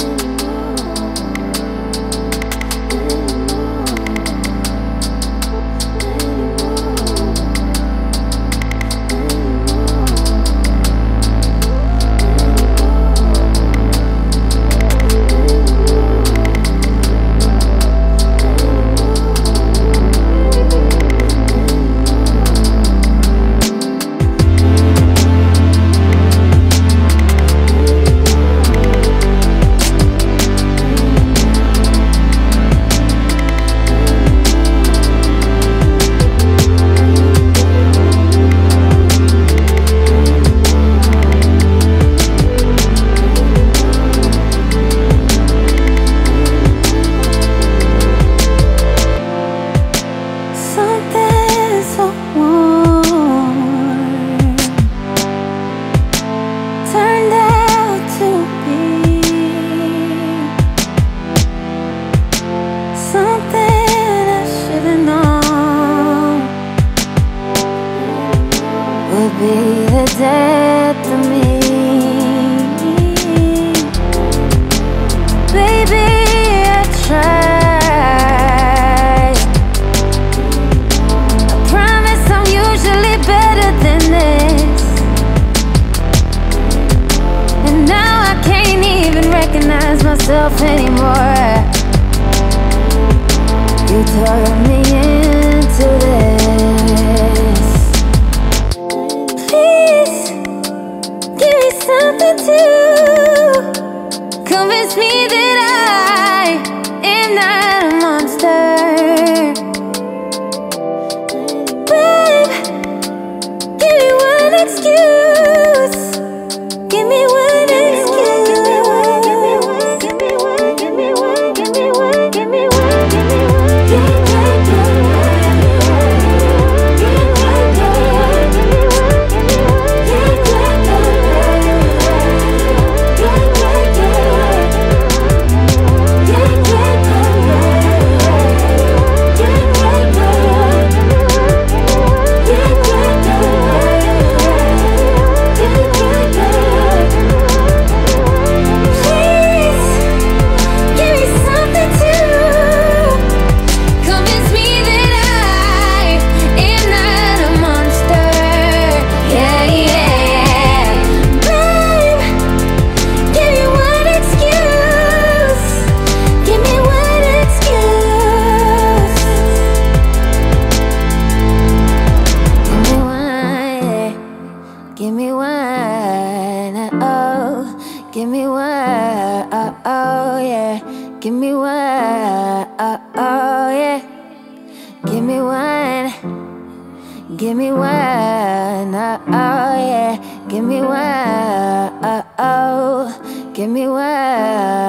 Something be the death of me. Baby, I tried. I promise I'm usually better than this. And now I can't even recognize myself anymore. You turned me into to convince me that Give me one, oh, give me one, oh, oh, yeah. Give me one, oh, oh, yeah. Give me one, give me one, oh, oh, yeah. Give me one, oh, oh, give me one.